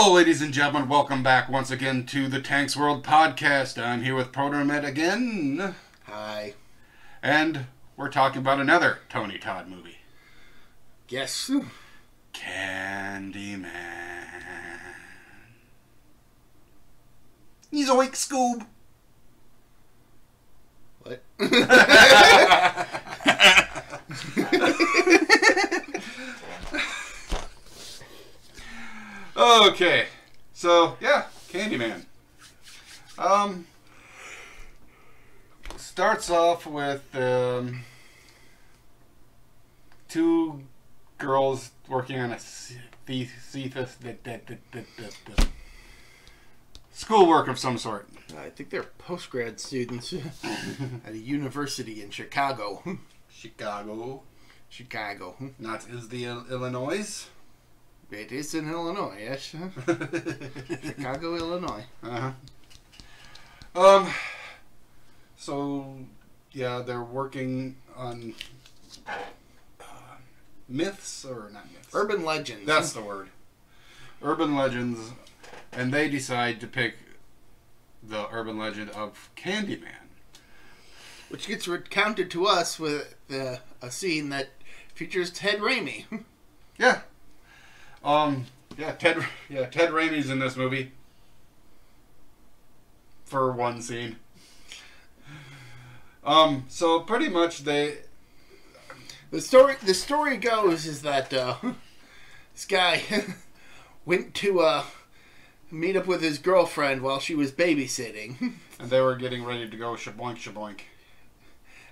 Hello, ladies and gentlemen. Welcome back once again to the Tanks World podcast. I'm here with Protomet again, Hi. and we're talking about another Tony Todd movie, Yes. Candyman. He's awake, Scoob. What? Okay, so yeah, Candyman. Um, starts off with um, two girls working on a thesis, schoolwork of some sort. I think they're post grad students at a university in Chicago. Chicago, Chicago. not is the Il- Illinois. It is in Illinois, yes. Chicago, Illinois. Uh-huh. Um. So, yeah, they're working on uh, myths or not myths. Urban legends. That's the word. Urban legends, and they decide to pick the urban legend of Candyman. Which gets recounted to us with uh, a scene that features Ted Raimi. Yeah. Um. Yeah. Ted. Yeah. Ted Raimi's in this movie. For one scene. Um. So pretty much they. The story the story goes is that uh, this guy went to uh, meet up with his girlfriend while she was babysitting. And they were getting ready to go shaboink shaboink.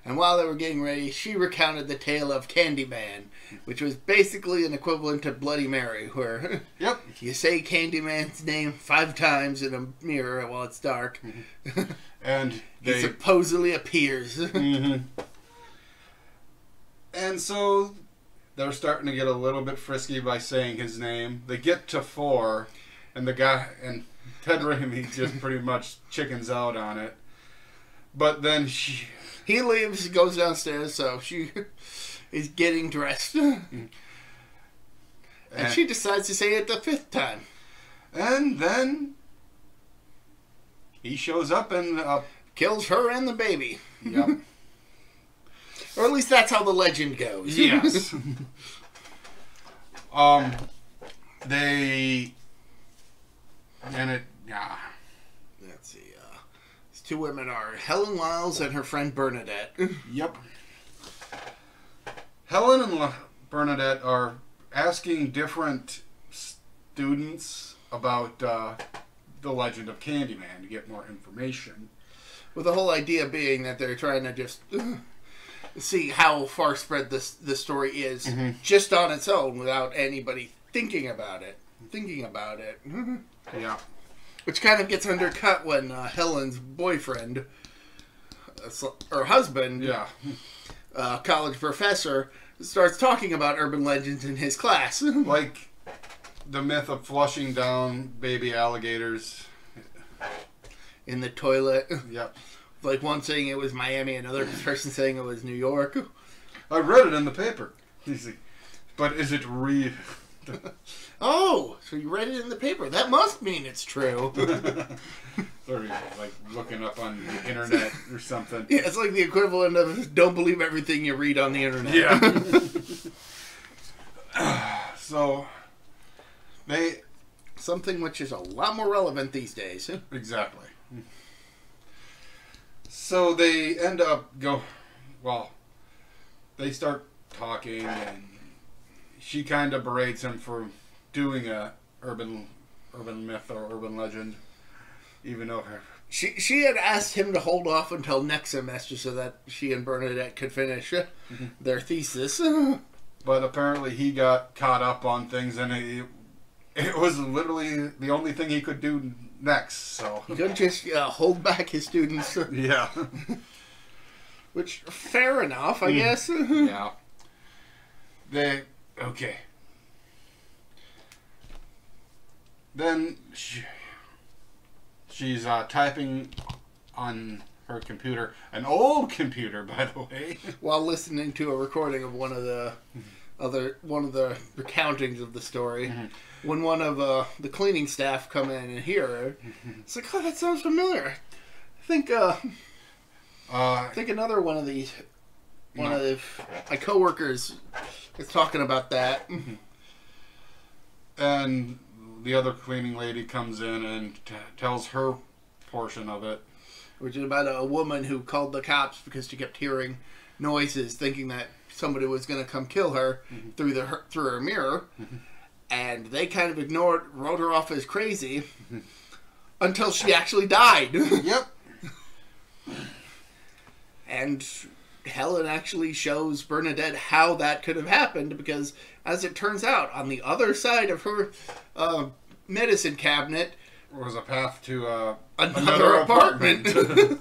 And while they were getting ready, she recounted the tale of Candyman, which was basically an equivalent to Bloody Mary, where Yep. you say Candyman's name five times in a mirror while it's dark. And he supposedly appears. Mhm. And so they're starting to get a little bit frisky by saying his name. They get to four, and the guy and Ted Raimi just pretty much chickens out on it. But then she, he leaves, goes downstairs, so she is getting dressed. And and, she decides to say it the fifth time. and then he shows up and uh, Kills her and the baby. yep, Or at least that's how the legend goes. yes. um, they and it yeah. Let's see. Uh, these two women are Helen Lyles and her friend Bernadette. Yep. Helen and La- Bernadette are asking different students about uh, the legend of Candyman to get more information. With the whole idea being that they're trying to just uh, see how far spread this this story is Mhm. just on its own without anybody thinking about it. Thinking about it. Yeah. Which kind of gets undercut when uh, Helen's boyfriend, uh, or husband, Yeah. uh, college professor, starts talking about urban legends in his class. Like the myth of flushing down baby alligators. in the toilet. Yep. Like one saying it was Miami, another person saying it was New York. I read it in the paper. He's like, but is it real? Oh, so you read it in the paper. That must mean it's true. or like looking up on the internet or something. yeah, it's like the equivalent of don't believe everything you read on the internet. Yeah. so they Something which is a lot more relevant these days. exactly. So they end up go well, they start talking and she kind of berates him for doing a urban urban myth or urban legend even though her She she had asked him to hold off until next semester so that she and Bernadette could finish uh, their thesis. but apparently he got caught up on things and it, it was literally the only thing he could do next so He couldn't just uh, hold back his students, yeah which fair enough, I Mm. guess. yeah. They okay. Then she, she's uh, typing on her computer, an old computer, by the way. While listening to a recording of one of the other one of the recountings of the story. Mhm. When one of uh, the cleaning staff come in and hear her, it's like, oh, that sounds familiar. I think uh, Uh, I think another one of these, one No. of the, my coworkers is talking about that. and the other cleaning lady comes in and t- tells her portion of it. which is about a woman who called the cops because she kept hearing noises, thinking that somebody was going to come kill her Mhm. through the her, through her mirror, Mhm. and they kind of ignored, wrote her off as crazy until she actually died. Yep. and Helen actually shows Bernadette how that could have happened because, as it turns out, on the other side of her uh, medicine cabinet, Was a path to uh, another, Another apartment. apartment.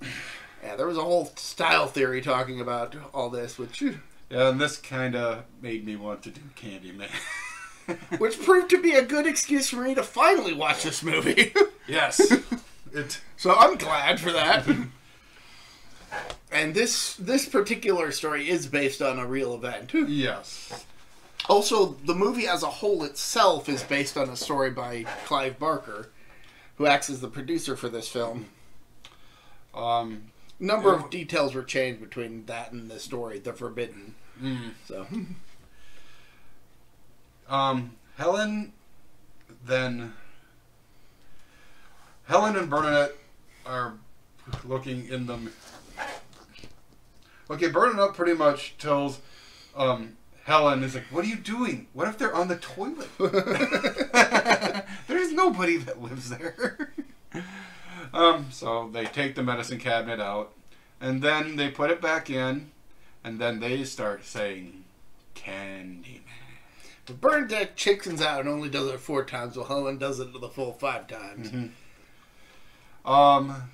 yeah, there was a whole style theory talking about all this, which yeah, and this kind of made me want to do Candyman. which proved to be a good excuse for me to finally watch this movie. yes. It. so I'm glad for that. And this this particular story is based on a real event. Yes. Also, the movie as a whole itself is based on a story by Clive Barker, who acts as the producer for this film. Um. number of details were changed between that and the story, The Forbidden. mm. So Um, Helen, then Helen and Bernadette are looking in the. Okay, Bernadette pretty much tells um, Helen is like, "What are you doing? What if they're on the toilet? There's nobody that lives there." um, so they take the medicine cabinet out, and then they put it back in, and then they start saying, "Candyman." Bernadette chickens out and only does it four times, while Helen does it the full five times. Mm-hmm. Um,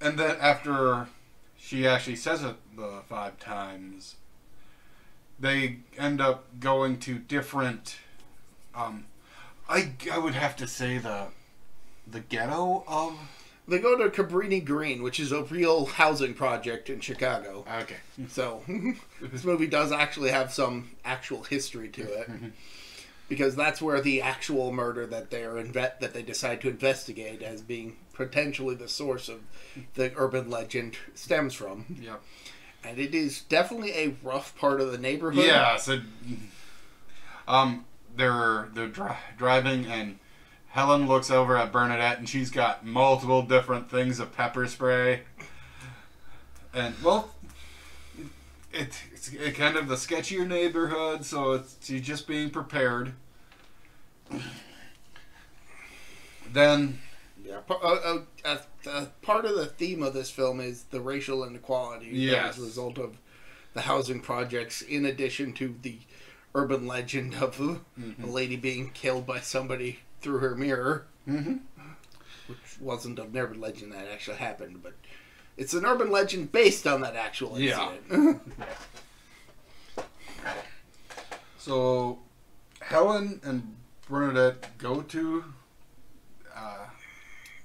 and then after she actually says it the five times, they end up going to different. Um, I I would have to say the the ghetto of. They go to Cabrini Green, which is a real housing project in Chicago. Okay. So this movie does actually have some actual history to it. Because that's where the actual murder that they're inve- that they decide to investigate as being potentially the source of the urban legend stems from. Yep. And it is definitely a rough part of the neighborhood. Yeah. So, um, they're they're dri- driving and. Helen looks over at Bernadette and she's got multiple different things of pepper spray. And well, it, it's it kind of the sketchier neighborhood, so it's she's just being prepared. Then Yeah, uh, uh, uh, part of the theme of this film is the racial inequality Yes. as a result of the housing projects, in addition to the urban legend of uh, a lady being killed by somebody through her mirror, mm-hmm. which wasn't a urban legend that actually happened, but it's an urban legend based on that actual incident. Yeah. so Helen and Bernadette go to uh,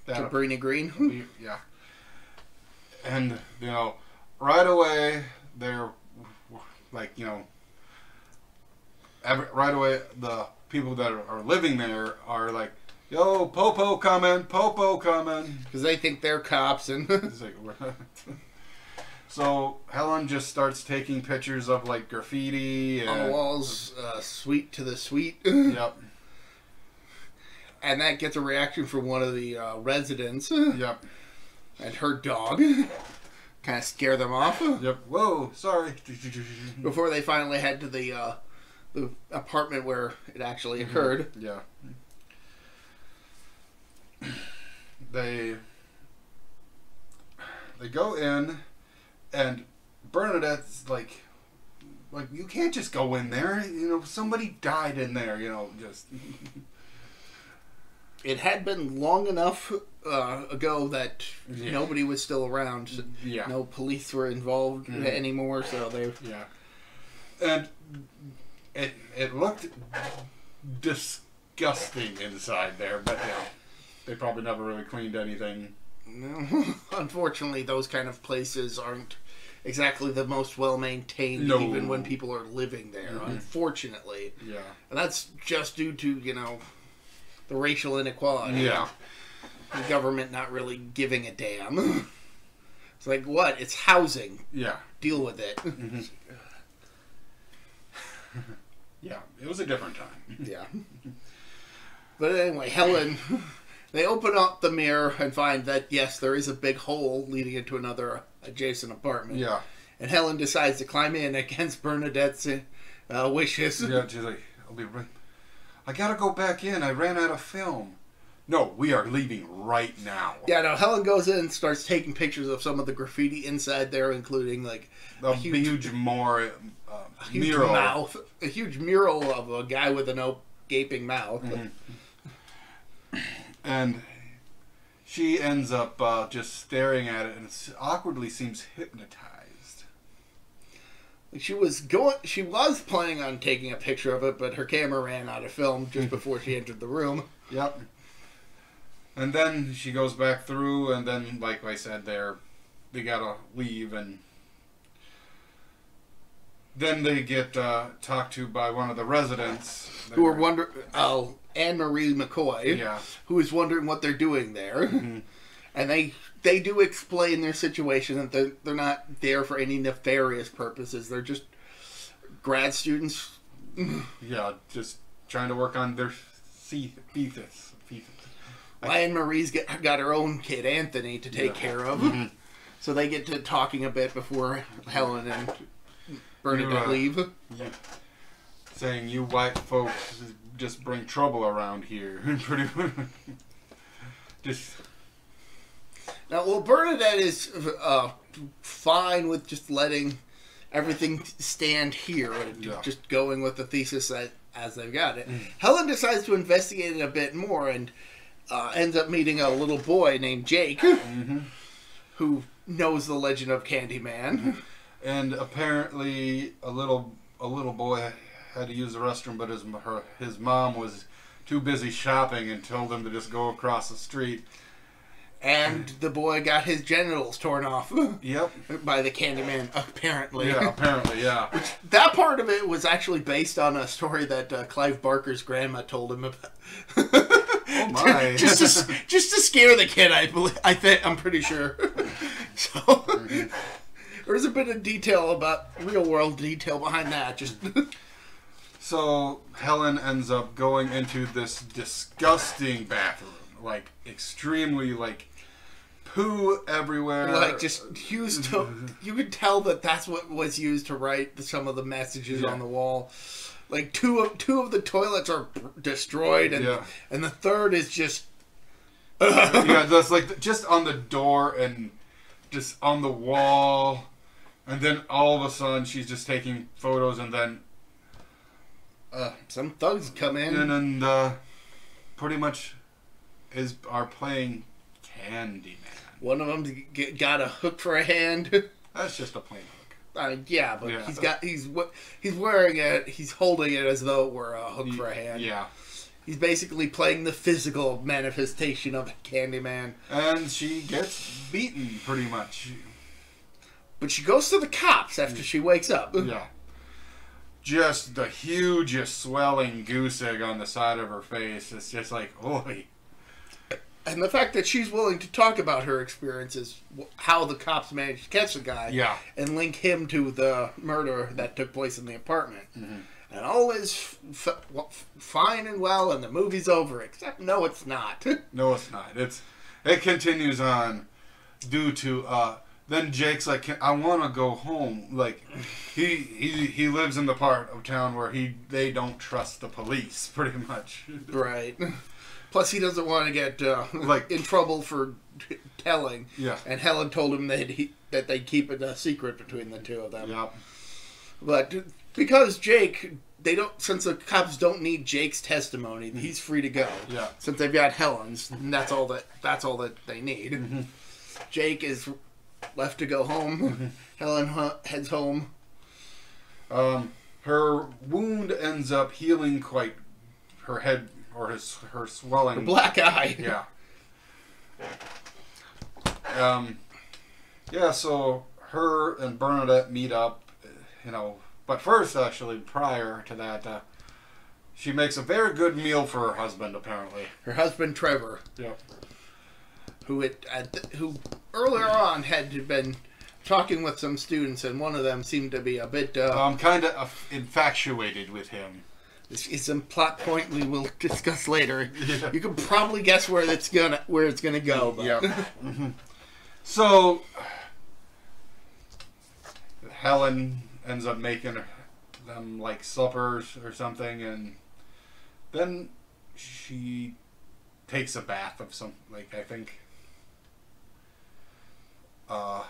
that Cabrini Green. yeah. And you know, right away they're like you know, every, right away the people that are, are living there are like, "Yo, Popo coming, Popo coming." Because they think they're cops, and like, so Helen just starts taking pictures of like graffiti and on the walls, uh, sweet to the sweet. Yep, and that gets a reaction from one of the uh, residents yep, and her dog. kind of scare them off yep. Whoa, sorry. before they finally head to the uh, the apartment where it actually occurred. Yeah. They they go in and Bernadette's like like you can't just go in there, you know, somebody died in there, you know, just It had been long enough uh, ago that Yeah. nobody was still around. So yeah. No police were involved Mhm. anymore, so they Yeah. And it it looked disgusting inside there, but yeah. They probably never really cleaned anything. No, unfortunately, those kind of places aren't exactly the most well maintained, No. even when people are living there. Mhm. Unfortunately, Yeah. and that's just due to you know the racial inequality. Yeah. the government not really giving a damn. It's like what? It's housing. Yeah. Deal with it. Yeah. It was a different time. yeah. But anyway, Helen. They open up the mirror and find that yes, there is a big hole leading into another adjacent apartment. Yeah. And Helen decides to climb in against Bernadette's uh, wishes. Yeah. She's like, I'll be right. I gotta go back in. I ran out of film. No, we are leaving right now. Yeah, no, Helen goes in and starts taking pictures of some of the graffiti inside there, including like A, huge- huge, more uh, a huge mural. mouth, a huge mural of a guy with an op- gaping mouth. Mhm. And she ends up uh, just staring at it and awkwardly seems hypnotized. She was going. She was planning on taking a picture of it, but her camera ran out of film just before she entered the room. Yep. And then she goes back through, and then, like I said, there, they gotta leave, and then they get uh, talked to by one of the residents. Who are wonder? Oh, Anne Marie McCoy, Yeah. who is wondering what they're doing there, Mhm. and they they do explain their situation that they're they're not there for any nefarious purposes. They're just grad students. Yeah, just trying to work on their thesis. Anne Marie's got, got her own kid Anthony to take Yeah. care of, Mhm. so they get to talking a bit before Helen and Bernadette You, uh, leave. You- saying you white folks just bring trouble around here. Pretty just Now, well, Bernadette is uh, fine with just letting everything stand here and Yeah. just going with the thesis that, as they've got it. Helen decides to investigate it a bit more and uh, ends up meeting a little boy named Jake mhm. who knows the legend of Candyman. And apparently a little a little boy had to use the restroom, but his her, his mom was too busy shopping and told him to just go across the street. And the boy got his genitals torn off Yep. by the Candyman, apparently. Yeah. Apparently, yeah. That part of it was actually based on a story that uh, Clive Barker's grandma told him about. Oh my. just to just to scare the kid, I believe. I think I'm pretty sure. so there's a bit of detail about real world detail behind that. Just So Helen ends up going into this disgusting bathroom, like extremely like poo everywhere. like just used to. You could tell that that's what was used to write some of the messages Yeah. on the wall. Like two of two of the toilets are destroyed, and Yeah. and the third is just. yeah, that's like just on the door and just on the wall, and then all of a sudden she's just taking photos, and then uh, Some thugs come in. and then uh, pretty much is are playing Candyman. One of them got a hook for a hand. That's just a plain hook. Uh, yeah, but Yeah. he's got he's he's wearing it. He's holding it as though it were a hook for a hand. Yeah, He's basically playing the physical manifestation of Candyman. and she gets beaten pretty much. But she goes to the cops after she wakes up. Yeah. Just the hugest swelling goose egg on the side of her face. It's just like, oi. And the fact that she's willing to talk about her experiences, how the cops managed to catch the guy, Yeah. and link him to the murder that took place in the apartment. Mhm. And all is f- f- w- fine and well, and the movie's over. Except, no, it's not. No, it's not. It's it continues on due to uh then Jake's like I want to go home. Like he he he lives in the part of town where he they don't trust the police pretty much. Right. Plus, he doesn't want to get uh, Like- in trouble for telling. Yeah. And Helen told him that he that they keep it a secret between the two of them. Yep. But because Jake, they don't since the cops don't need Jake's testimony, he's free to go. Yeah. Since they've got Helen's, and that's all that that's all that they need. Mm-hmm. Jake is left to go home. Helen heads home. Um her wound ends up healing quite her head or his her swelling The black eye. Yeah. Um, yeah, so her and Bernadette meet up, you know. But first, actually, prior to that, uh, she makes a very good meal for her husband. Apparently, Her husband Trevor, yep. Who it uh, who earlier on had been talking with some students, and one of them seemed to be a bit. Uh, I'm kind of infatuated with him. It's, it's a plot point we will discuss later. Yeah. You can probably guess where it's gonna where it's gonna go. But. Yep. Mhm. So Helen ends up making them like suppers or something, and then she takes a bath of some like I think. Uh,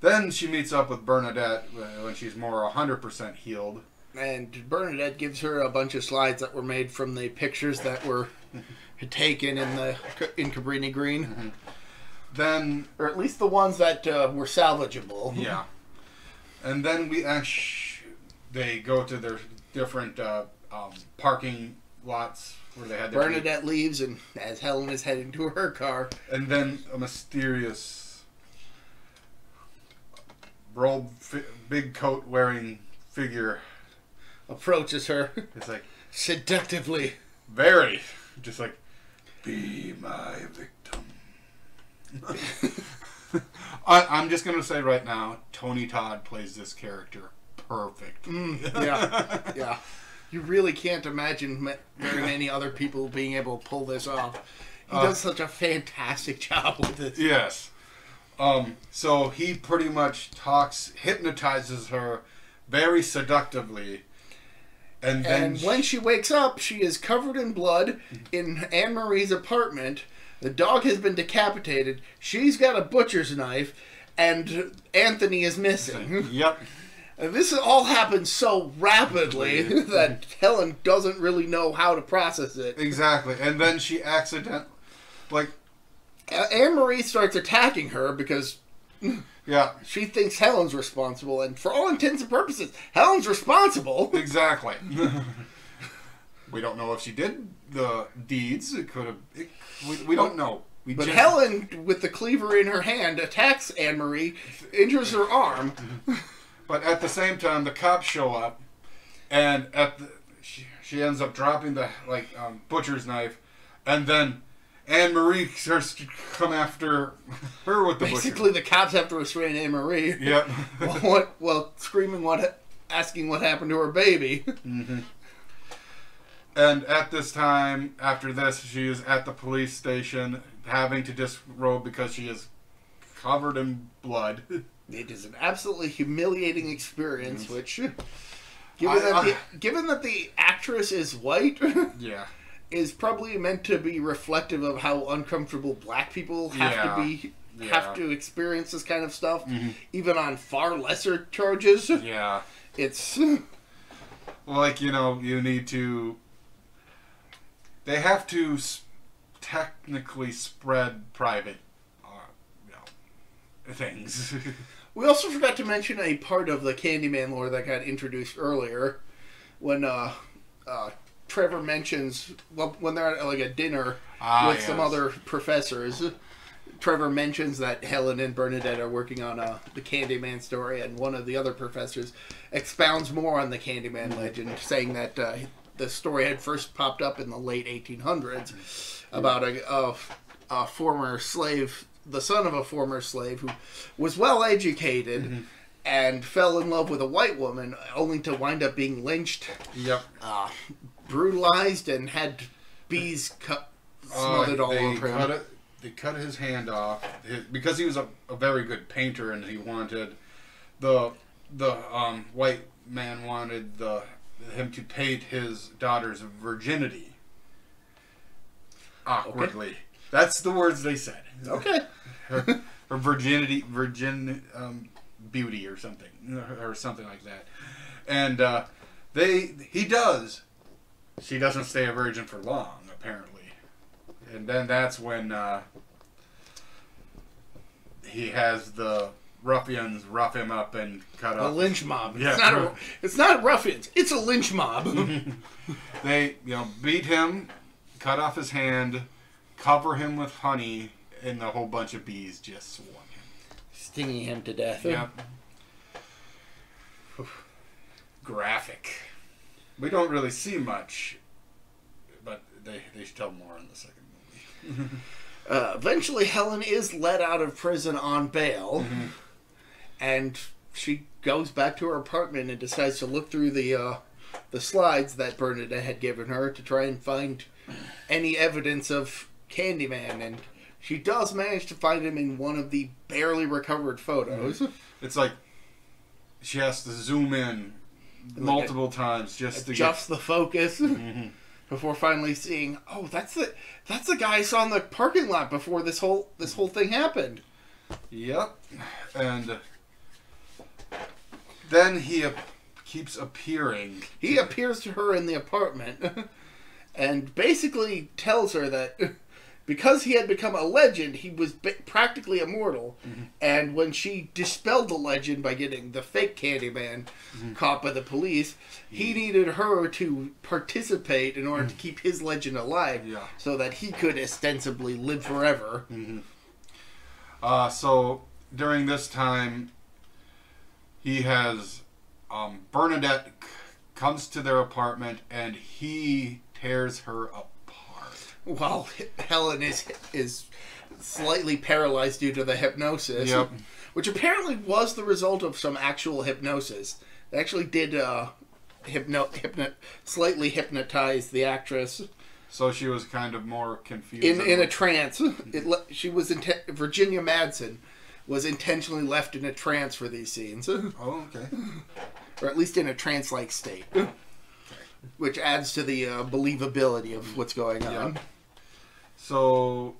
then she meets up with Bernadette uh, when she's more hundred percent healed. And Bernadette gives her a bunch of slides that were made from the pictures that were taken in the in Cabrini Green, Then or at least the ones that uh, were salvageable. Yeah. And then we actually they go to their different uh, um, parking lots where they had their Bernadette leaves, and as Helen is heading to her car, and then a mysterious robe, big coat wearing figure. approaches her It's like seductively. very just like be my victim. I, I'm just gonna say right now, Tony Todd plays this character perfect. Mm, yeah, yeah. You really can't imagine ma- very many other people being able to pull this off. He Uh, does such a fantastic job with it. Yes. Um, so he pretty much talks, hypnotizes her very seductively. And then And when she wakes up, she is covered in blood in Anne Marie's apartment. The dog has been decapitated. She's got a butcher's knife, and Anthony is missing. Yep. And this all happens so rapidly that Helen doesn't really know how to process it. Exactly. And then she accidentally, like Anne Marie starts attacking her because yeah, she thinks Helen's responsible, and for all intents and purposes, Helen's responsible. exactly. we don't know if she did the deeds. It could have it, we, we don't know. We But just- Helen, with the cleaver in her hand, attacks Anne Marie, injures her arm. But at the same time, the cops show up, and at the, she, she ends up dropping the like um, butcher's knife, and then Anne Marie starts to come after her with the Basically, the cops have to restrain Anne Marie. Yep. what? Well, screaming what, asking what happened to her baby. Mm-hmm. and at this time, after this, she is at the police station having to disrobe because she is covered in blood. It is an absolutely humiliating experience, which, given I- that I- the given that the actress is white, yeah. is probably meant to be reflective of how uncomfortable black people have Yeah. to be Yeah. have to experience this kind of stuff, Mhm. even on far lesser charges. Yeah. It's like you know you need to they have to s- technically spread private things We also forgot to mention a part of the Candyman lore that got introduced earlier, when uh, uh, Trevor mentions well, when they're at like a dinner Ah, with some other professors. Trevor mentions that Helen and Bernadette are working on uh, the Candyman story, and one of the other professors expounds more on the Candyman legend, saying that uh, the story had first popped up in the late 1800s about a, a, a former slave, the son of a former slave who was well educated and fell in love with a white woman, only to wind up being lynched, yep. uh, brutalized, and had bees cut smothered Uh, all over him. it, they cut his hand off. His, because he was a, a very good painter and he wanted the the um, white man wanted the him to paint his daughter's virginity awkwardly that's the words they said Okay. her, her virginity, virgin um, beauty, or something, or something like that. And uh, they, he does. She doesn't stay a virgin for long, apparently. And then that's when uh, he has the ruffians rough him up and cut off. A lynch mob. Yeah. It's not a, it's not ruffians. It's a lynch mob. They, you know, beat him, cut off his hand, cover him with honey, and a whole bunch of bees just swarm him. stinging him to death. Yep. Graphic. We don't really see much, but they they tell more in the second movie. Uh, eventually, Helen is let out of prison on bail, Mm-hmm. and she goes back to her apartment and decides to look through the uh, the slides that Bernadette had given her to try and find any evidence of Candyman. And she does manage to find him in one of the barely recovered photos. It's like she has to zoom in multiple times just to Adjusts the focus Mm-hmm. before finally seeing, oh, that's the that's the guy I saw in the parking lot before this whole this whole thing happened. Yep. And then he keeps appearing. He appears to her in the apartment and basically tells her that because he had become a legend, he was practically immortal. And when she dispelled the legend by getting the fake Candyman caught by the police, he needed her to participate in order to keep his legend alive Yeah. so that he could ostensibly live forever. Uh, so during this time, he has um, Bernadette c- comes to their apartment and he tears her apart. While Helen is is slightly paralyzed due to the hypnosis, Yep. which apparently was the result of some actual hypnosis. They actually did uh, hypno, hypno slightly hypnotize the actress So she was kind of more confused. in in a trance. It le- she was inte- Virginia Madsen was intentionally left in a trance for these scenes, oh, okay. Or at least in a trance-like state, which adds to the uh, believability of what's going on. Yeah. So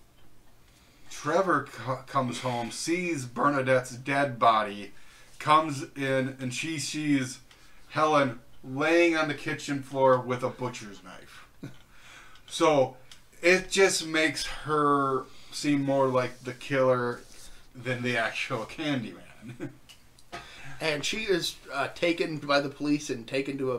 Trevor co- comes home, sees Bernadette's dead body, comes in, and she sees Helen laying on the kitchen floor with a butcher's knife. So it just makes her seem more like the killer than the actual Candyman. and she is uh, taken by the police and taken to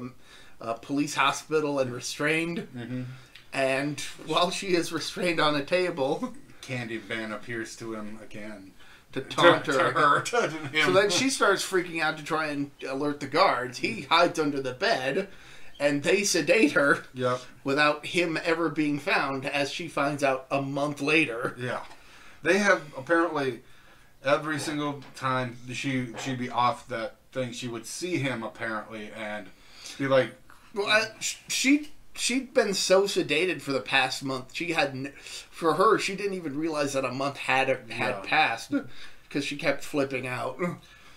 a, a police hospital and restrained. Mhm. And while she is restrained on a table Candyman appears to him again. to taunt To- her, to her, to him. so then she starts freaking out to try and alert the guards. He mm-hmm. hides under the bed, and they sedate her Yep. without him ever being found. As she finds out a month later. Yeah, they have apparently every single time she she'd be off that thing, she would see him apparently and be like, Well, I, she she'd been so sedated for the past month. She had, for her, she didn't even realize that a month had had Yeah. passed because she kept flipping out.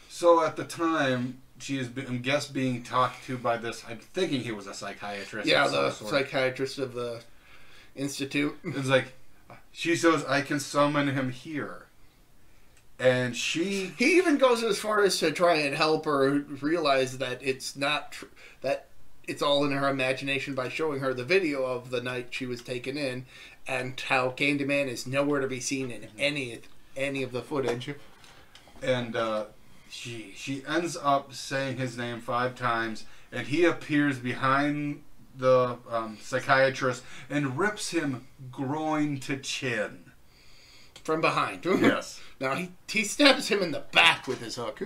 so at the time she is, I'm guess, being talked to by this. I'm thinking he was a psychiatrist. Yeah, the psychiatrist of the institute. It's like she says, "I can summon him here," and she He even goes as far as to try and help her realize that it's not tr- that it's all in her imagination by showing her the video of the night she was taken in and how Candyman is nowhere to be seen in any any of the footage. and uh, she she ends up saying his name five times, and he appears behind the um, psychiatrist and rips him groin to chin. From behind. Yes. Now he he stabs him in the back with his hook.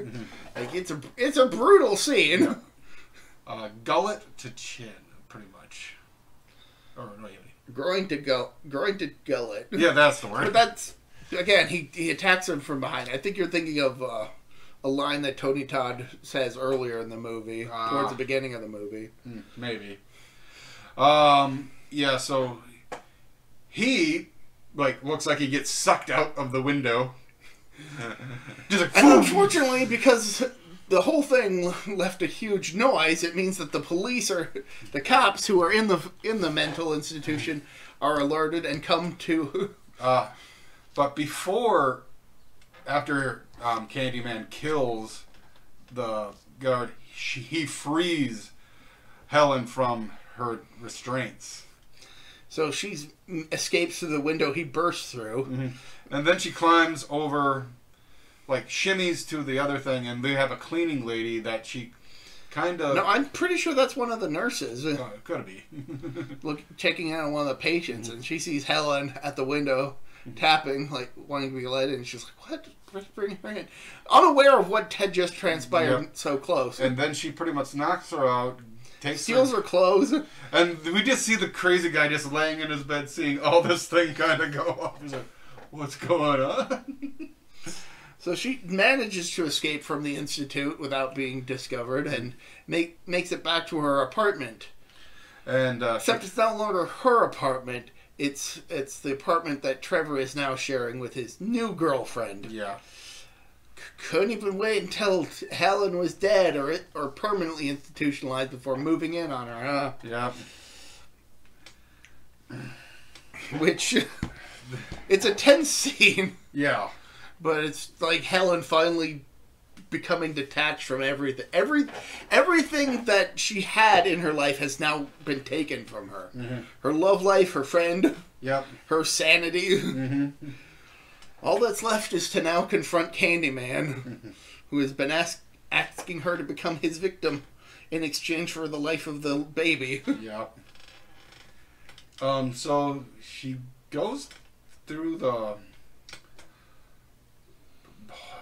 Like it's a it's a brutal scene. Uh, gullet to chin, pretty much. Or wait. Groin to go groin to gullet. yeah, that's the But word. that's again he he attacks him from behind. I think you're thinking of uh, a line that Tony Todd says earlier in the movie, Ah. towards the beginning of the movie. Hmm, Maybe. Um. Yeah. So he like looks like he gets sucked out of the window. Just like And unfortunately, because the whole thing left a huge noise, it means that the police or the cops who are in the in the mental institution are alerted and come to. Uh, but before, after um, Candyman kills the guard, she, he frees Helen from her restraints. So she escapes through the window he bursts through. Mm-hmm. And then she climbs over, like shimmies to the other thing, and they have a cleaning lady that she kind of. No, I'm pretty sure that's one of the nurses. uh, could be. look checking out on one of the patients and she sees Helen at the window tapping, like wanting to be led, and she's like, "What? Let's bring her in," unaware of what had just transpired Yep. so close. And then she pretty much knocks her out, takes Steals her, her clothes. and we just see the crazy guy just laying in his bed, seeing all this thing kind of go off. He's like, "What's going on?" So she manages to escape from the institute without being discovered, and make makes it back to her apartment. and uh, Except it's no longer her apartment. It's it's the apartment that Trevor is now sharing with his new girlfriend. yeah, Couldn't even wait until Helen was dead or or permanently institutionalized before moving in on her. Huh? yeah, Which it's a tense scene, yeah, but it's like Helen finally becoming detached from everything. Every everything that she had in her life has now been taken from her. Her love life, her friend, yep. her sanity. hmm All that's left is to now confront Candyman, who has been ask, asking her to become his victim in exchange for the life of the baby. Yep. Um. So she goes through the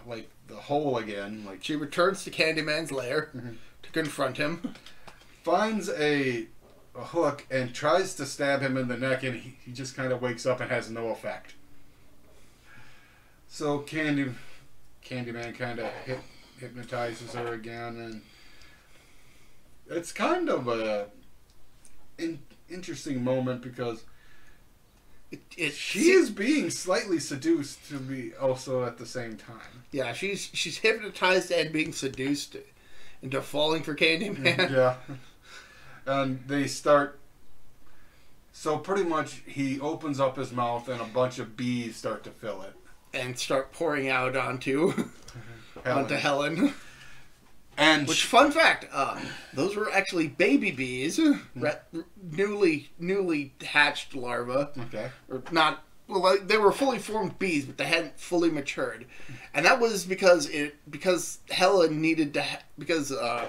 like the hole again. Like She returns to Candyman's lair mm-hmm. to confront him. finds a, a hook and tries to stab him in the neck, and he, he just kind of wakes up and has no effect. So Candy, Candyman kind of hip, hypnotizes her again, and it's kind of a in, interesting moment because It, it, she is being slightly seduced to be also at the same time. yeah, she's she's hypnotized and being seduced into falling for Candyman. Mm, yeah. And they start. So pretty much, he opens up his mouth, and a bunch of bees start to fill it. and start pouring out onto Helen. onto Helen. And Which fun fact, uh, those were actually baby bees, re- newly newly hatched larvae, okay, or not. Well, they were fully formed bees, but they hadn't fully matured, and that was because it because Helen needed to ha- because uh,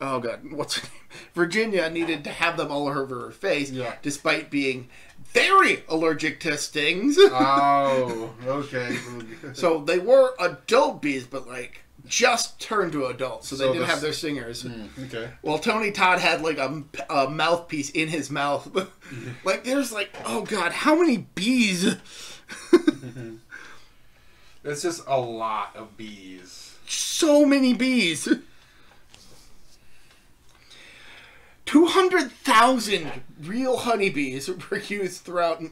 oh god, what's her name? Virginia needed to have them all over her face, Yeah. despite being very allergic to stings. oh, okay. So they were adult bees, but like just turned to adults, so they didn't have their singers. Hmm, okay. Well, Tony Todd had like a, a mouthpiece in his mouth. like there's like, oh god, how many bees? It's just a lot of bees. so many bees. Two hundred thousand real honeybees were used throughout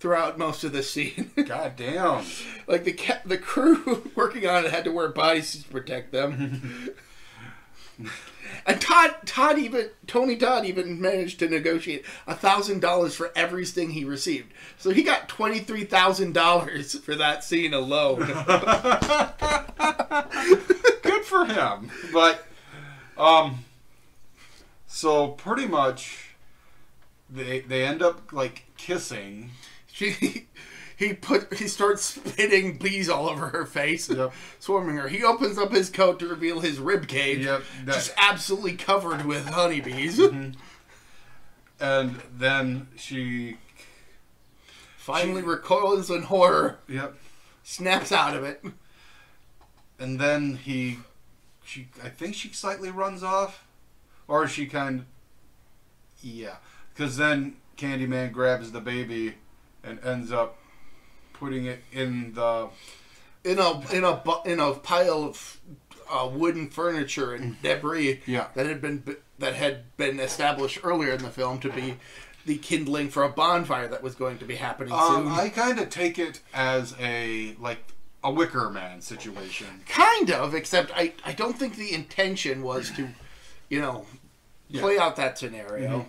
throughout most of the scene. God damn. like the ca- the crew working on it had to wear bodysuits to protect them. and Todd Todd even Tony Todd even managed to negotiate a thousand dollars for every sting he received. So he got twenty three thousand dollars for that scene alone. Good for him. But, um, so pretty much, they they end up like kissing. She he put he starts spitting bees all over her face, Yep. swarming her. He opens up his coat to reveal his rib cage, Yep. That, just absolutely covered with honeybees. Mm-hmm. and then she. Finally recoils in horror, Yep. snaps out of it. and then he she i think she slightly runs off or she kind yeah because then candyman grabs the baby and ends up putting it in the in a in a in a pile of uh, wooden furniture and debris Yeah. that had been that had been established earlier in the film to be the kindling for a bonfire that was going to be happening soon. um, i kind of take it as a like a wicker man situation kind of, except I I don't think the intention was to, you know, play out that scenario.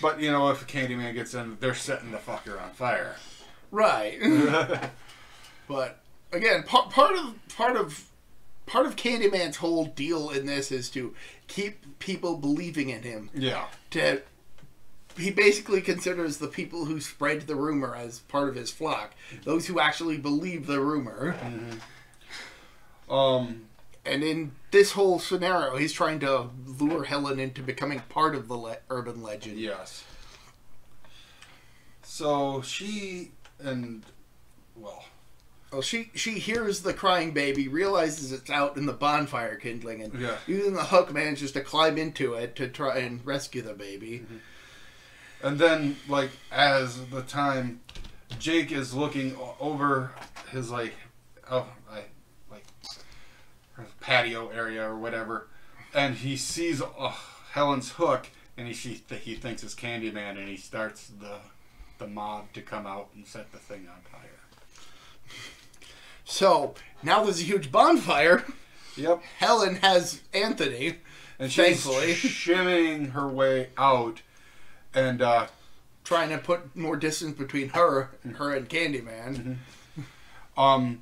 But you know if candyman gets in they're setting the fucker on fire Right. but again, part, part of part of part of Candyman's whole deal in this is to keep people believing in him. yeah To he basically considers the people who spread the rumor as part of his flock, those who actually believe the rumor. um And in this whole scenario, he's trying to lure Helen into becoming part of the le- urban legend. Yes. So she and well, Well, she she hears the crying baby, realizes it's out in the bonfire kindling, and Yeah. using the hook manages to climb into it to try and rescue the baby. Mm-hmm. and then like as the time, Jake is looking over his like, oh, like patio area or whatever, and he sees uh, Helen's hook, and he she th- he thinks it's Candyman, and he starts the the mob to come out and set the thing on fire. So now there's a huge bonfire. Yep. Helen has Anthony. And she's Thankfully. shimming her way out, and uh, trying to put more distance between her and her and Candyman. um,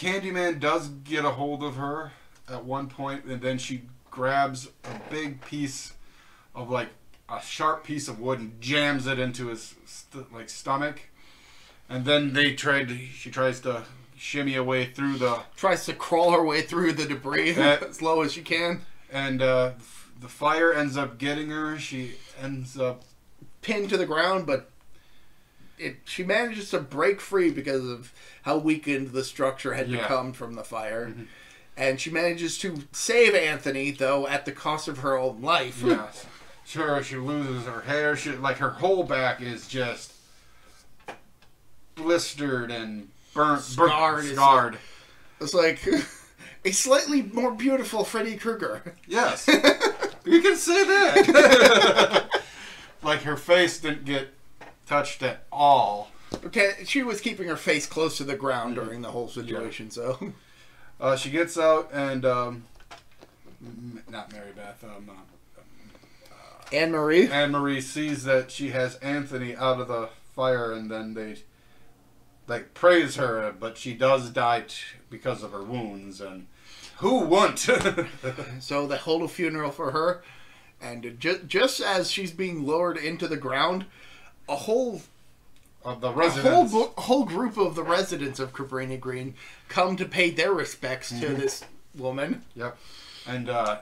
Candyman does get a hold of her at one point, and then she grabs a big piece of like a sharp piece of wood and jams it into his st- like stomach, and then they tried. To, she tries to shimmy away through the Tries to crawl her way through the debris That- as low as she can. and uh, the fire ends up getting her. She ends up Pinned to the ground, but it she manages to break free because of how weakened the structure had Yeah. become from the fire. Mm-hmm. And she manages to save Anthony, though, at the cost of her own life. Yes. Sure, she loses her hair. She like her whole back is just blistered and burnt, Scarred, burnt, it's scarred. It's like a slightly more beautiful Freddy Krueger. Yes, you can say that. like her face didn't get touched at all. Okay, she was keeping her face close to the ground during the whole situation, so. Uh, she gets out and um, not Mary Beth. Um, uh, Anne Marie. Anne Marie sees that she has Anthony out of the fire, and then they like praise her, but she does die t- because of her wounds. And who wouldn't? So they hold a funeral for her, and ju- just as she's being lowered into the ground, a whole of the a whole residents. whole group of the residents of Cabrini Green come to pay their respects to this woman. Yep. And uh,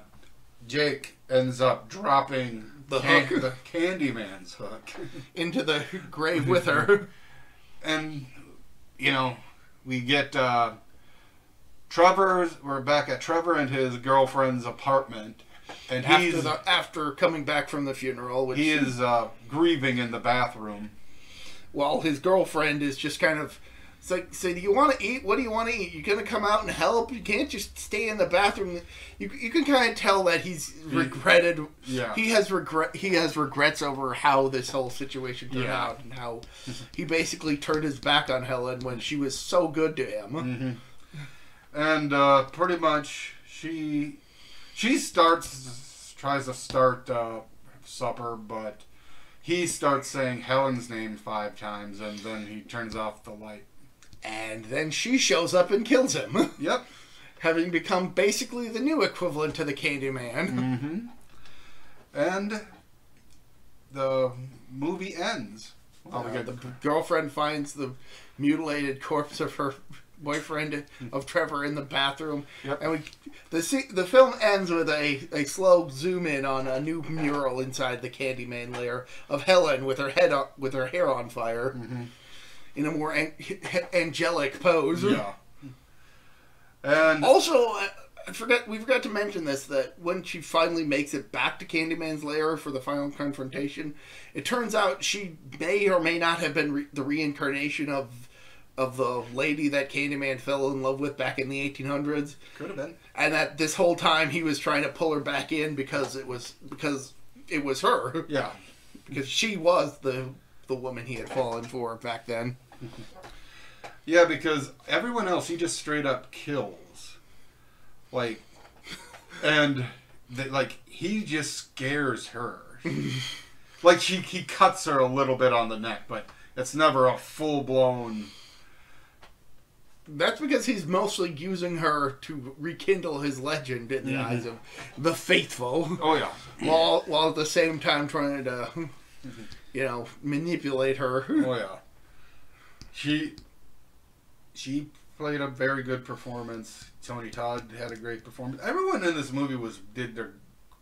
Jake ends up dropping The can- hook. the Candyman's hook, into the grave with her. and you know we get uh, Trevor. We're back at Trevor and his girlfriend's apartment, and after the after coming back from the funeral, which he is uh, grieving in the bathroom. while his girlfriend is just kind of. It's like, so do you want to eat? What do you want to eat? You're gonna come out and help. You can't just stay in the bathroom. You, you can kind of tell that he's regretted. Yeah. He has regret. He has regrets over how this whole situation turned Yeah. out and how he basically turned his back on Helen when she was so good to him. Mm-hmm. and uh, pretty much she she starts tries to start uh, supper, but he starts saying Helen's name five times, and then he turns off the light. And then she shows up and kills him, Yep. having become basically the new equivalent to the Candyman. Mm-hmm. And the movie ends. Oh, Uh, the girlfriend finds the mutilated corpse of her boyfriend of Trevor in the bathroom, Yep. and we the the film ends with a, a slow zoom in on a new mural inside the Candyman lair of Helen with her head up with her hair on fire mm-hmm. in a more an- angelic pose. yeah. And Also, I forgot we forgot to mention this that when she finally makes it back to Candyman's lair for the final confrontation, it turns out she may or may not have been re- the reincarnation of of the lady that Candyman fell in love with back in the 1800s, could have been. and that this whole time he was trying to pull her back in because it was because it was her Yeah. because she was the the woman he had fallen for back then. Yeah, because everyone else he just straight up kills. Like, and they, like he just scares her. like he he cuts her a little bit on the neck, but it's never a full blown. That's because he's mostly using her to rekindle his legend in the Mhm. eyes of the faithful, Oh yeah. while while at the same time trying to, you know, manipulate her. Oh yeah. She she played a very good performance. Tony Todd had a great performance. Everyone in this movie was did their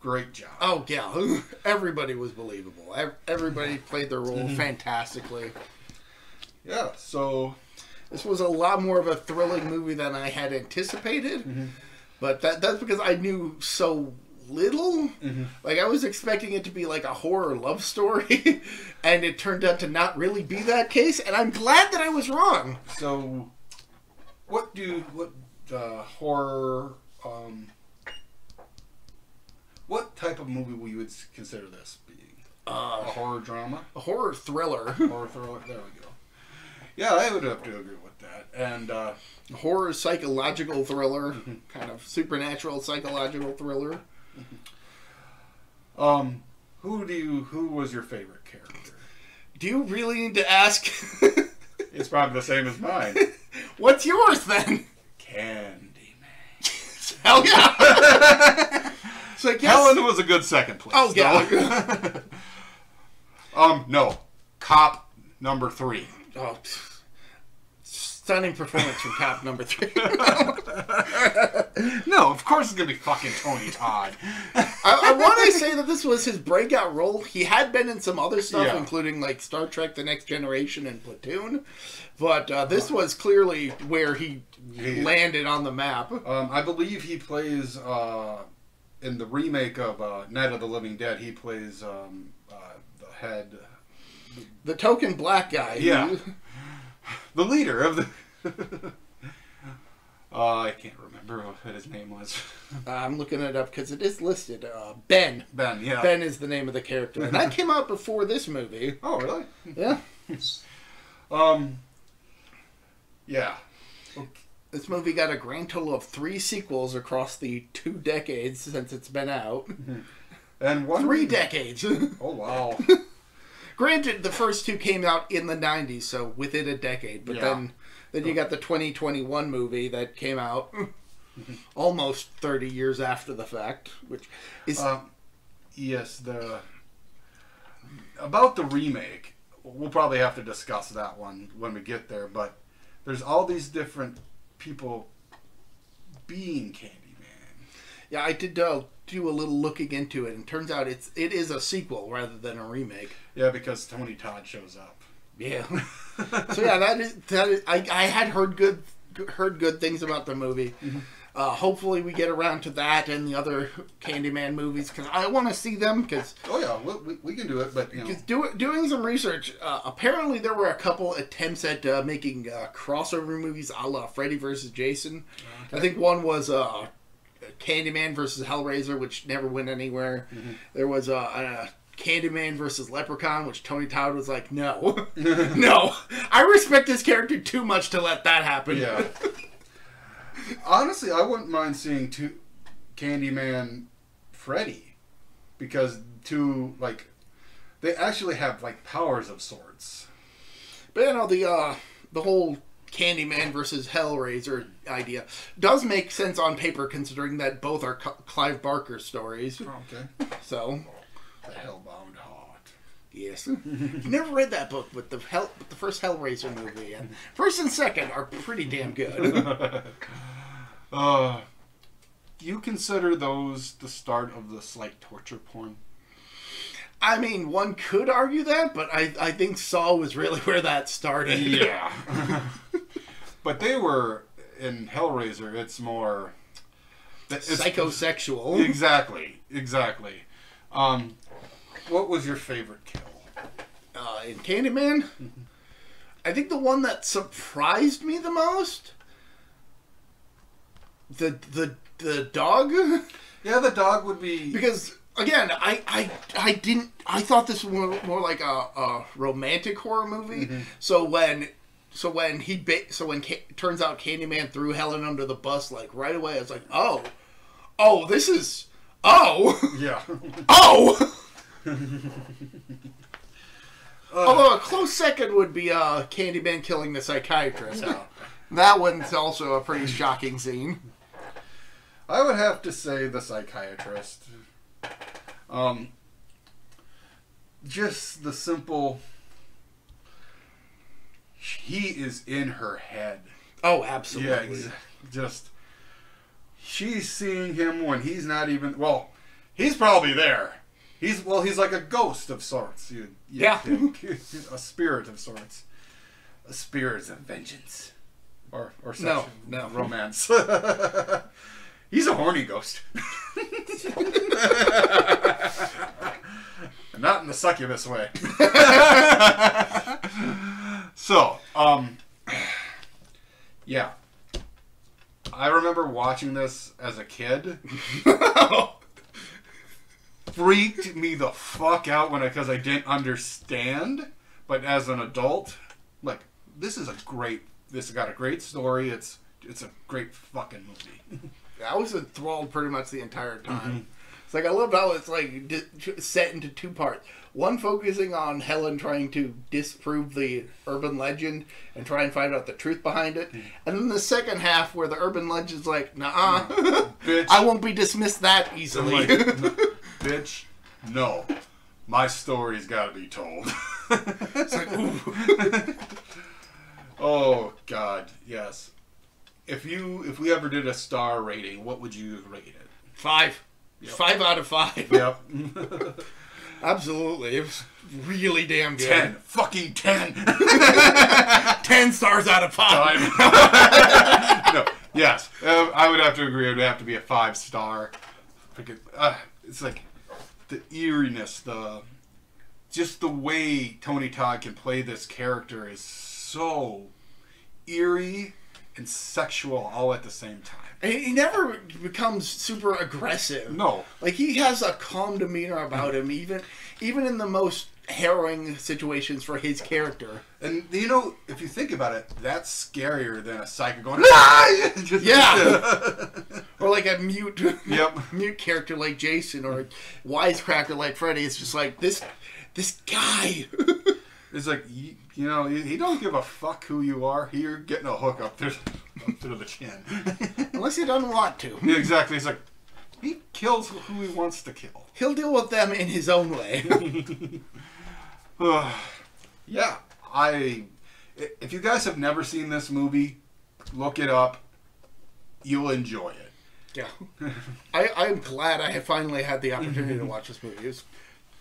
great job. Oh yeah, everybody was believable. Everybody played their role Mhm. fantastically. Yeah. So This was a lot more of a thrilling movie than I had anticipated. But that that's because I knew so little. Like I was expecting it to be like a horror love story, and it turned out to not really be that case. And I'm glad that I was wrong. So, what do what uh, horror? Um, what type of movie you would consider this being? a Uh, horror drama, a horror thriller, horror thriller. There we go. Yeah, I would have to agree with that. And uh, horror psychological thriller, kind of supernatural psychological thriller. um, who do you? Who was your favorite character? Do you really need to ask? It's probably the same as mine. What's yours then? Candyman. Hell yeah! so I guess. Helen was a good second place. Oh, yeah. um, no, cop number three. Oh, stunning performance from cop number three. No, of course it's gonna be fucking Tony Todd. I, I want to say that this was his breakout role. He had been in some other stuff, Yeah. including like Star Trek: The Next Generation and Platoon, but uh, this was clearly where he Yeah. landed on the map. Um, I believe he plays uh, in the remake of uh, Night of the Living Dead. He plays um, uh, the head, The token black guy. who- Yeah. the leader of the. uh, I can't remember what his name was. I'm looking it up because it is listed. Uh, ben. Ben. Yeah. Ben is the name of the character, and that came out before this movie. Oh, really? Yeah, Um. Yeah. this movie got a grand total of three sequels across the two decades since it's been out. And one. Three decades. Oh wow. Granted, the first two came out in the '90s, so within a decade. But Yeah. then, then you got the 2021 movie that came out almost 30 years after the fact, which is Um, yes, the about the remake. We'll probably have to discuss that one when we get there. But there's all these different people being Candyman. yeah. I did uh, do a little looking into it, and turns out it's it is a sequel rather than a remake. Yeah, because Tony Todd shows up. Yeah. so yeah, that is that. Is, I I had heard good heard good things about the movie. Uh, hopefully, we get around to that and the other Candyman movies because I want to see them because Oh yeah, we, we, we can do it, but you know, do, doing some research, uh, apparently there were a couple attempts at uh, making uh, crossover movies a la Freddy versus Jason. I think one was uh, Candyman versus Hellraiser, which never went anywhere. There was a uh, Candyman versus Leprechaun, which Tony Todd was like, no, no, I respect this character too much to let that happen. yeah. Honestly, I wouldn't mind seeing two Candyman, Freddy, because two like they actually have like powers of sorts. But you know the uh, the whole Candyman versus Hellraiser idea does make sense on paper, considering that both are Cl- Clive Barker stories. Okay. So The Hellbound Heart. yes, you never read that book, but the hell, but the first Hellraiser movie and first and second are pretty damn good. Uh, do you consider those the start of the slight torture porn? I mean, one could argue that, but I I think Saw was really where that started. Yeah. but they were in Hellraiser. It's more it's, psychosexual. Exactly. Exactly. Um, what was your favorite kill? uh, in Candyman, I think the one that surprised me the most, the the the dog, Yeah, the dog would be. because again, I I, I didn't I thought this was more, more like a, a romantic horror movie. So when. So when he ba- so when Ca- turns out Candyman threw Helen under the bus like right away I was like oh oh this is oh Yeah. oh Although a close second would be uh, Candyman killing the psychiatrist. that one's also a pretty shocking scene. I would have to say the psychiatrist. Um, just the simple. He is in her head. Oh, Yeah, absolutely. ex- just she's seeing him when he's not even. Well, he's probably there. He's well, he's like a ghost of sorts. You, you Yeah. think. a spirit of sorts. A spirit of vengeance. or or No, no. romance. He's a horny ghost. Not in the succubus way. so, um, yeah. I remember watching this as a kid. Freaked me the fuck out when I because I didn't understand. But as an adult, like this is a great. This got a great story. It's it's a great fucking movie. I was enthralled pretty much the entire time. Mm-hmm. It's like I loved how it's like di- set into two parts. One focusing on Helen trying to disprove the urban legend and try and find out the truth behind it, Mm-hmm. and then the second half where the urban legend's like, "Nah, Bitch. I won't be dismissed that easily." like, bitch, no. My story's got to be told. it's like, ooh. oh God, yes. If you if we ever did a star rating, what would you rate it? five, Yep. five out of five. Yep. Absolutely, it was really damn good. ten. Fucking ten. Ten stars out of five. No. Yes. Uh, I would have to agree. It would have to be a five star. Freaking, uh, it's like the eeriness, the just the way Tony Todd can play this character is so eerie and sexual all at the same time. And he never becomes super aggressive. No. Like he has a calm demeanor about him, even even in the most harrowing situations for his character. And you know, if you think about it, that's scarier than a psycho going. "Ah!" Yeah. Or like a mute Yep. mute character like Jason or a wisecracker like Freddy. It's just like this this guy. It's like you, you know, he don't give a fuck who you are. You're getting a hook up through, up through the chin. Unless he doesn't want to. yeah, exactly. It's like he kills who he wants to kill. He'll deal with them in his own way. yeah, I. If you guys have never seen this movie, look it up. You'll enjoy it. Yeah. I, I'm glad I finally had the opportunity to watch this movie. It was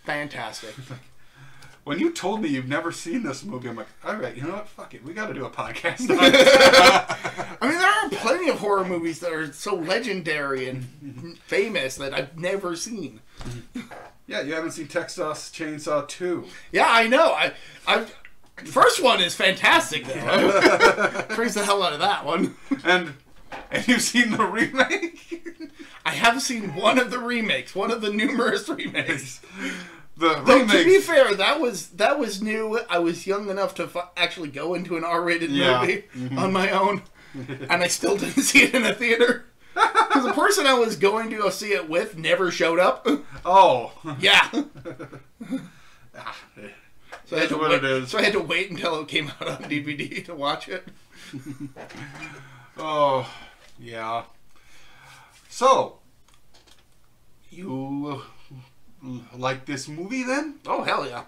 fantastic. When you told me you've never seen this movie, I'm like, all right, you know what? Fuck it. We got to do a podcast. on it." I mean, there are plenty of horror movies that are so legendary and famous that I've never seen. yeah, you haven't seen Texas Chainsaw 2. Yeah, I know. I, I, first one is fantastic though. Praise the hell out of that one. And and you've seen the remake? I have seen one of the remakes, one of the numerous remakes. the Though, to be fair, that was that was new. I was young enough to fu- actually go into an R-rated Yeah. movie on my own, and I still didn't see it in a theater because the person I was going to go see it with never showed up. Oh. Yeah. Ah, So I, had That's to what wait, it is. so I had to wait until it came out on DVD to watch it. Oh, yeah. So, you uh, like this movie then? Oh hell yeah!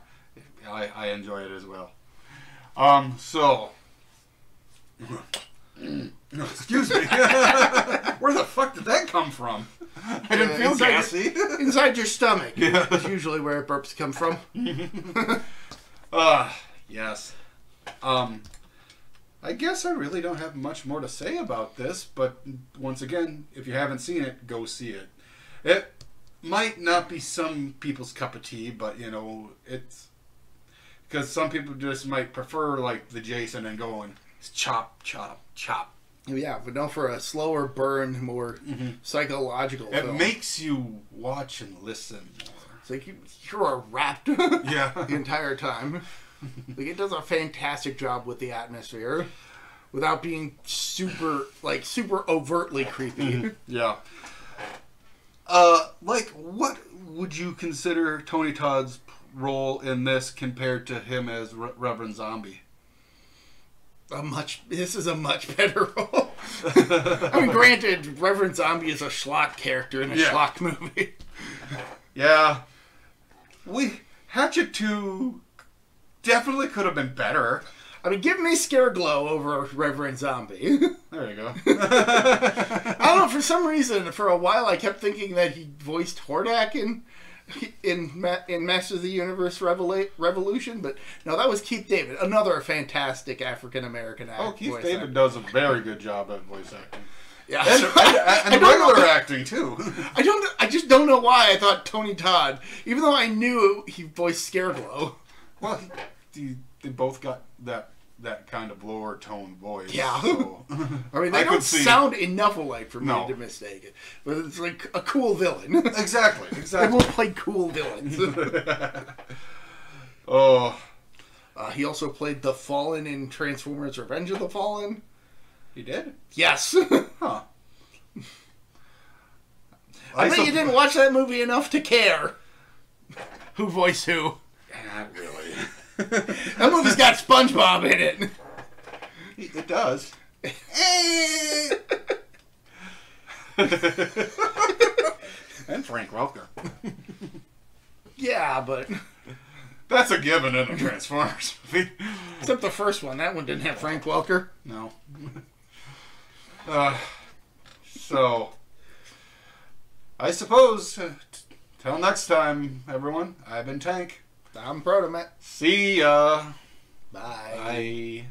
I, I enjoy it as well. Um, so. Excuse me. Where the fuck did that come from? I didn't Uh, feel inside your- gassy. Inside your stomach Yeah. is usually where burps come from. Ah, yes. Um, I guess I really don't have much more to say about this, but once again, if you haven't seen it, go see it. It might not be some people's cup of tea, but you know, it's because some people just might prefer like the Jason and going chop, chop, chop. Oh, yeah, but no, for a slower burn, more mm-hmm. psychological It film. makes you watch and listen more. it's like you, you are wrapped Yeah. the entire time. Like it does a fantastic job with the atmosphere, without being super like super overtly creepy. Yeah. Uh, like, what would you consider Tony Todd's role in this compared to him as Re- Reverend Zombie? a much this is a much better role. I mean, granted, Reverend Zombie is a schlock character in a Yeah. schlock movie. Yeah. We Hatchet Two definitely could have been better. I mean, give me Scare Glow over Reverend Zombie. There you go. I don't know. For some reason, for a while, I kept thinking that he voiced Hordak in in in Masters of the Universe Revela- Revolution, but no, that was Keith David, another fantastic African American actor. Oh, Keith David does a very good job at voice acting. Yeah, And, and, and don't know- regular acting, too. I don't. I just don't know why I thought Tony Todd, even though I knew he voiced Scareglow. well, he, they both got that that kind of lower tone voice. Yeah. so- I mean, they I don't sound enough alike for me No. to mistake it. But it's like a cool villain. exactly, Exactly. they both play cool villains. oh, uh, he also played the Fallen in Transformers: Revenge of the Fallen. he did? Yes. Huh. I, bet you didn't watch that movie enough to care. Who voiced who? Not really. That movie's got SpongeBob in it. it does. and Frank Welker. Yeah, but That's a given in a Transformers movie. except the first one. That one didn't have Frank Welker. No. Uh, so, I suppose, uh, t- till next time, everyone, I've been Tank. I'm Protomet. See ya. Bye. Bye.